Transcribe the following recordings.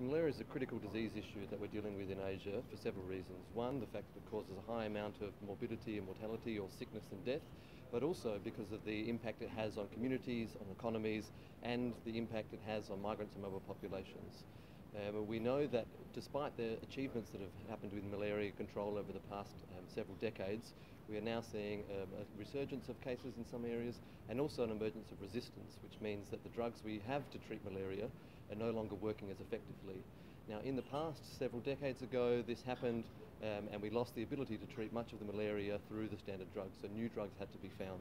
Malaria is a critical disease issue that we're dealing with in Asia for several reasons. One, the fact that it causes a high amount of morbidity and mortality or sickness and death, but also because of the impact it has on communities, on economies, and the impact it has on migrants and mobile populations. Um, we know that despite the achievements that have happened with malaria control over the past um, several decades, we are now seeing um, a resurgence of cases in some areas and also an emergence of resistance, which means that the drugs we have to treat malaria are no longer working as effectively. Now, in the past, several decades ago, this happened um, and we lost the ability to treat much of the malaria through the standard drugs, so new drugs had to be found.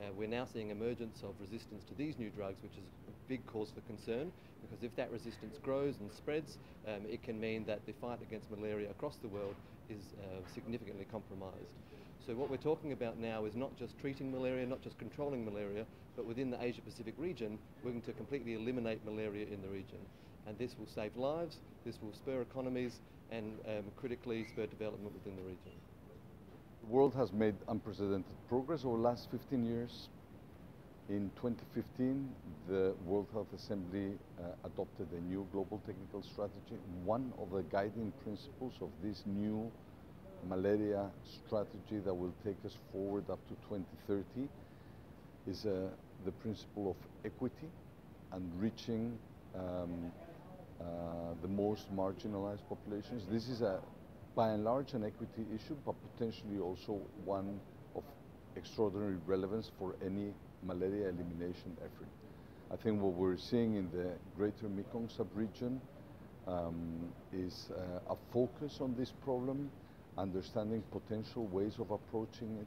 Uh, we're now seeing emergence of resistance to these new drugs, which is a big cause for concern because if that resistance grows and spreads, um, it can mean that the fight against malaria across the world is uh, significantly compromised. So what we're talking about now is not just treating malaria, not just controlling malaria, but within the Asia Pacific region, we're going to completely eliminate malaria in the region. And this will save lives, this will spur economies, and um, critically spur development within the region. The world has made unprecedented progress over the last 15 years. In 2015, the World Health Assembly uh, adopted a new global technical strategy. One of the guiding principles of this new malaria strategy that will take us forward up to 2030 is uh, the principle of equity and reaching um, uh, the most marginalized populations. This is a by and large an equity issue, but potentially also one of extraordinary relevance for any malaria elimination effort. I think what we're seeing in the greater Mekong sub-region um, is uh, a focus on this problem, understanding potential ways of approaching it,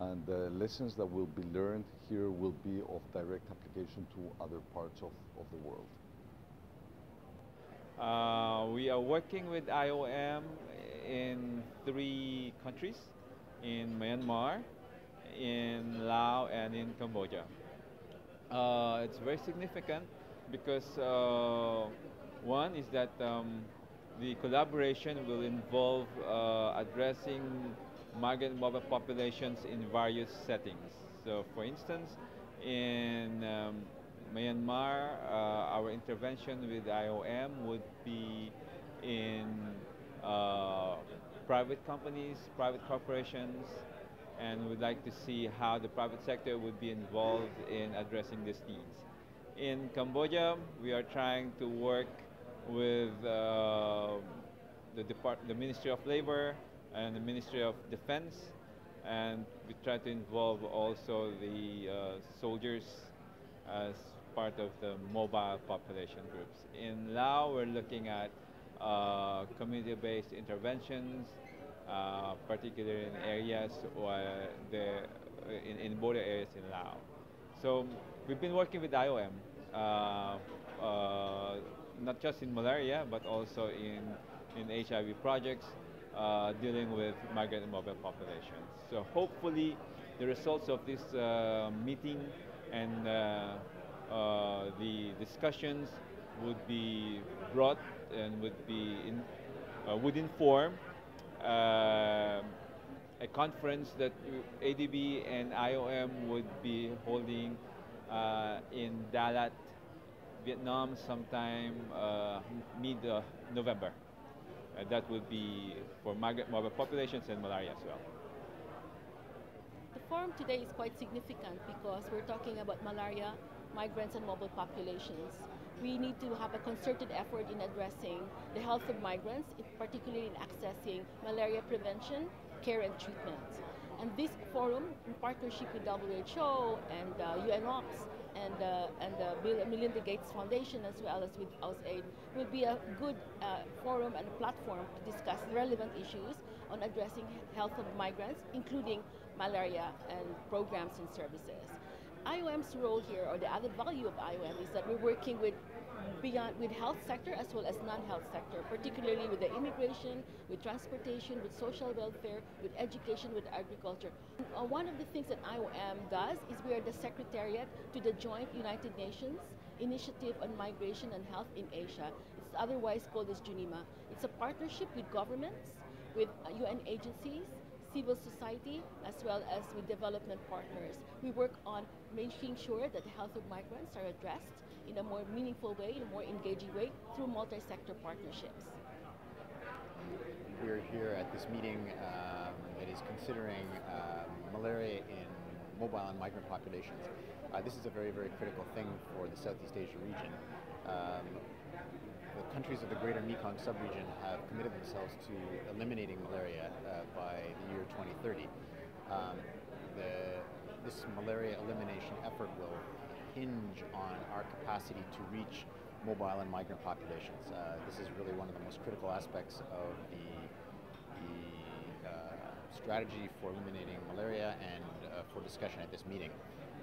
and the lessons that will be learned here will be of direct application to other parts of, of the world. Uh, we are working with IOM three countries, in Myanmar, in Laos, and in Cambodia. Uh, it's very significant because uh, one is that um, the collaboration will involve uh, addressing migrant mobile populations in various settings. So for instance, in um, Myanmar, uh, our intervention with IOM would be in uh, private companies, private corporations, and we'd like to see how the private sector would be involved in addressing these needs. In Cambodia, we are trying to work with uh, the, Depart the Ministry of Labor and the Ministry of Defense, and we try to involve also the uh, soldiers as part of the mobile population groups. In Laos, we're looking at uh, community-based interventions, uh, particularly in areas or the in, in, border areas in Laos. So we've been working with IOM, uh, uh, not just in malaria, but also in in HIV projects, uh, dealing with migrant and mobile populations. So hopefully, the results of this uh, meeting and uh, the discussions would be brought and would be in, uh, would inform uh, a conference that ADB and IOM would be holding uh, in Dalat, Vietnam, sometime uh, mid-November. that would be for migrant mobile populations and malaria as well. The forum today is quite significant because we're talking about malaria migrants and mobile populations. We need to have a concerted effort in addressing the health of migrants, particularly in accessing malaria prevention, care and treatment. And this forum, in partnership with WHO and uh, UNOPS and, uh, and the Bill Melinda Gates Foundation, as well as with USAID, will be a good uh, forum and platform to discuss relevant issues on addressing health of migrants, including malaria and programs and services. IOM's role here, or the added value of IOM, is that we're working with beyond with health sector as well as non-health sector, particularly with the immigration, with transportation, with social welfare, with education, with agriculture. Uh, one of the things that IOM does is we are the secretariat to the joint United Nations Initiative on Migration and Health in Asia. It's otherwise called as JUNIMA. It's a partnership with governments, with UN uh, agencies, civil society as well as with development partners. We work on making sure that the health of migrants are addressed in a more meaningful way, in a more engaging way through multi-sector partnerships. We're here at this meeting um, that is considering um, malaria in mobile and migrant populations. Uh, this is a very, very critical thing for the Southeast Asia region. Um, the countries of the greater Mekong subregion have committed themselves to eliminating malaria uh, by the year 2030. Um, the, this malaria elimination effort will hinge on our capacity to reach mobile and migrant populations. Uh, this is really one of the most critical aspects of the, the uh, strategy for eliminating malaria and uh, for discussion at this meeting.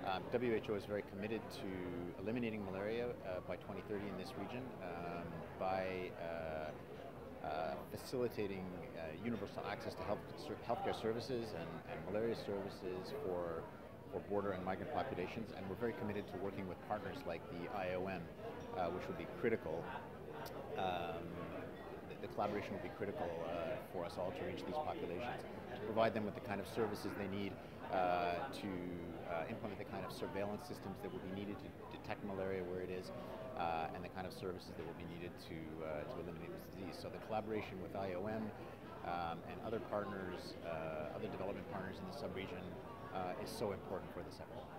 Um, WHO is very committed to eliminating malaria uh, by 2030 in this region um, by uh, uh, facilitating uh, universal access to health, healthcare services and, and, malaria services for, for border and migrant populations. And we're very committed to working with partners like the IOM, uh, which will be critical. Um, the, the, collaboration will be critical uh, for us all to reach these populations, to provide them with the kind of services they need uh, to uh, implement the kind of surveillance systems that will be needed to detect malaria where it is, uh, and the kind of services that will be needed to, uh, to eliminate this disease. So the collaboration with IOM um, and other partners, uh, other development partners in the subregion uh, is so important for this effort.